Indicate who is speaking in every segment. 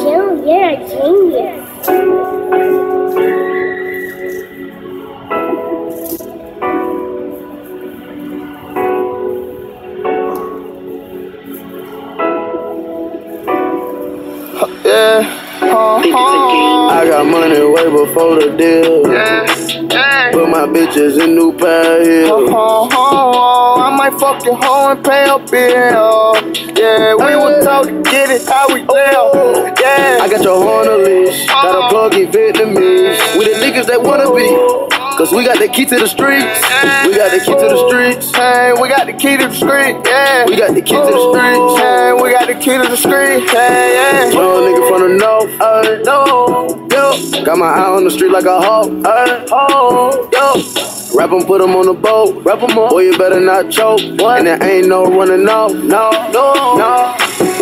Speaker 1: Jill, you're a genius.
Speaker 2: Yeah. Uh-huh. I got money way before the deal. Put my bitches in new pair heels. Uh-huh. I might fuck your hoe and pay a bill. Yeah, we was taught to get it how we live. Yeah. I got your horn on leash. Got a plug in Vietnamese. We the niggas that wanna be. Cause we got the key to the streets. We got the key to the streets. Hey, we got the key to the street. Yeah. We got the key to the streets. Hey, we got the key to the street. Hey, yeah. Young nigga from the north. Uh, no. Got my eye on the street like a hawk. Uh, oh. Yo. Wrap 'em, put 'em on the boat. Wrap Wrap 'em up. Boy, you better not choke. What? And there ain't no running off. No, no, no.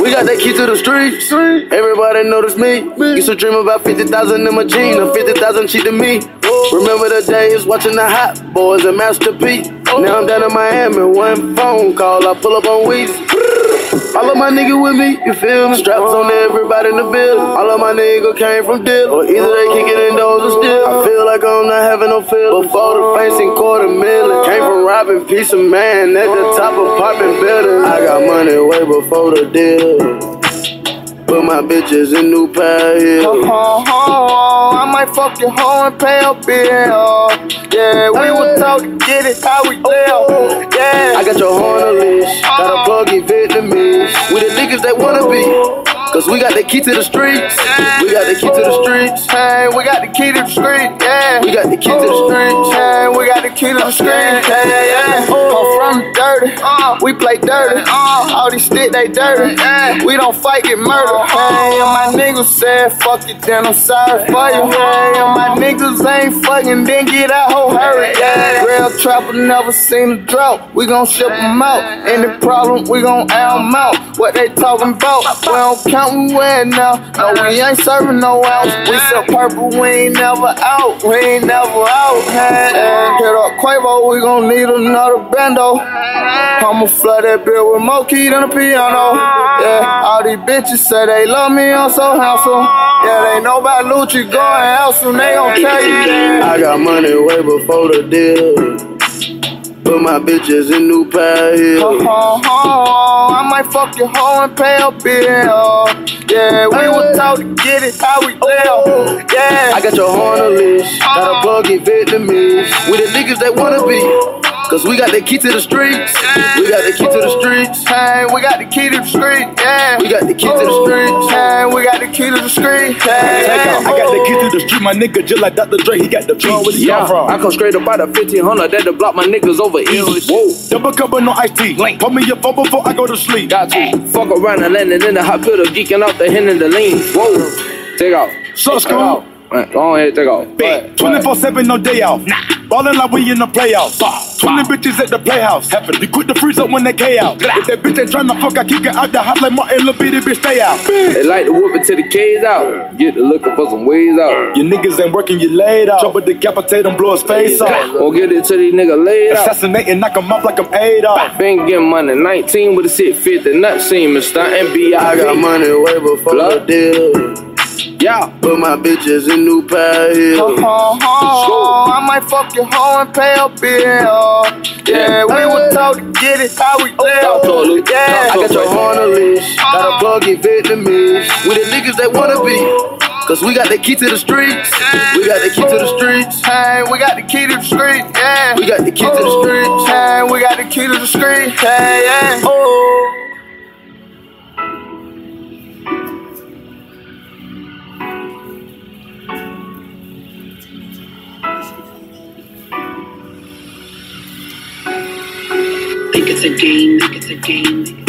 Speaker 2: We got that key to the street. street. Everybody notice me. Used to dream about 50,000 in my jeans. Or 50,000 cheat to me. Remember the days watching the Hot Boys and Master P. Now I'm down in Miami. One phone call, I pull up on Weezy. All of my niggas with me, you feel me? Straps on everybody in the building. All of my niggas came from deal. Or either they kick it in doors or still. I feel like I'm not having no feel. Before the face and quarter million. Came from robbing piece of man at the top of apartment building. I got money way before the deal. Put my bitches in new pair heels. I might fuck your hoe and pay a bill. Yeah, we was taught to get it how we live. Oh. Yeah, I got your horn on a leash. Got a plug niggas that wanna be. Cause we got the key to the streets. We got the key to the streets. Hey, we got the key to the street. Yeah, we got the key to the streets. Hey, we got the key to the street. Yeah, yeah, yeah. Oh. Come from the dirty. Oh. Uh, we play dirty. Uh, all these sticks, they dirty. Yeah, we don't fight, get murdered. Hey, and my niggas said, fuck it, then I'm sorry for you. Hey, and my niggas ain't fucking, then get out, ho, hurry. Yeah, real trapper never seen a drought. We gon' ship 'em out. Any problem, we gon' air 'em out. What they talking about? We don't count, we win now. No, we ain't serving no ounce. We sell purple, we ain't never out. We ain't never out. Hey, hey, hit up Quavo, we gon' need another bando. I'ma flood that bill with more key than a piano. Yeah, all these bitches say they love me, I'm so handsome. Yeah, they know about Lucci going else and they gon' tell you. Yeah. I got money way before the deal. Put my bitches in new pair heels. Uh-huh, uh-huh. I might fuck your hoe and pay a bill. Yeah, we was taught to get it how we live. Yeah, I got your horn on leash. Got a uh-huh. plug in Vietnamese. We the niggas that wanna be. Cause we got the key to the streets. We got the key to the streets. Hey, we got the key to the street. Yeah, we got the key to the streets. Hey, we got the key to the street. Hey,
Speaker 3: I got the key to the street, my nigga, just like Dr. Dre, he got the beat. Where he
Speaker 4: Yeah,
Speaker 3: from?
Speaker 4: I come straight up out of 1500 that to block my niggas over easy. Whoa,
Speaker 3: Double cup of no iced tea. Pour me your phone before I go to sleep.
Speaker 4: got to fuck around and landing in the hot pill, geeking out the hen and the lean. Whoa, take off.
Speaker 3: So, school.
Speaker 4: go ahead, take off.
Speaker 3: Big. 24 7, no day off. Nah. Ballin' like we in the playoffs. 20 bitches at the playhouse. Happen. You quit the freeze up when they K out. If that bitch ain't tryna fuck, I kick her out the house like Martin Lil Bitty bitch stay out.
Speaker 4: They like to whoop it till the K's out. Get to looking for some ways out.
Speaker 3: Your niggas ain't working, you laid off. Trouble decapitate him, blow his face off.
Speaker 4: Won't get it till these niggas laid out.
Speaker 3: Assassinating, knock him off like I'm Adolf.
Speaker 4: Been getting money, 19 with a sit fit, the nut seeming stunting B.I.
Speaker 2: I got money way before the deal.
Speaker 4: Yeah,
Speaker 2: Put my bitches in new pair heels. Uh-huh. I might fuck your hoe and pay a bill. Yeah, we was told to get it how we oh, live. Yeah, I got your horn on leash. Got a uh-huh. plug in Vietnamese. We the niggas that wanna be. Cause we got the key to the streets. We got the key to the streets. Hey, we got the key to the street. Yeah, we got the key to the streets. Hey, we got the key to the street. Hey, yeah. Oh.
Speaker 5: It's a game, it's a game.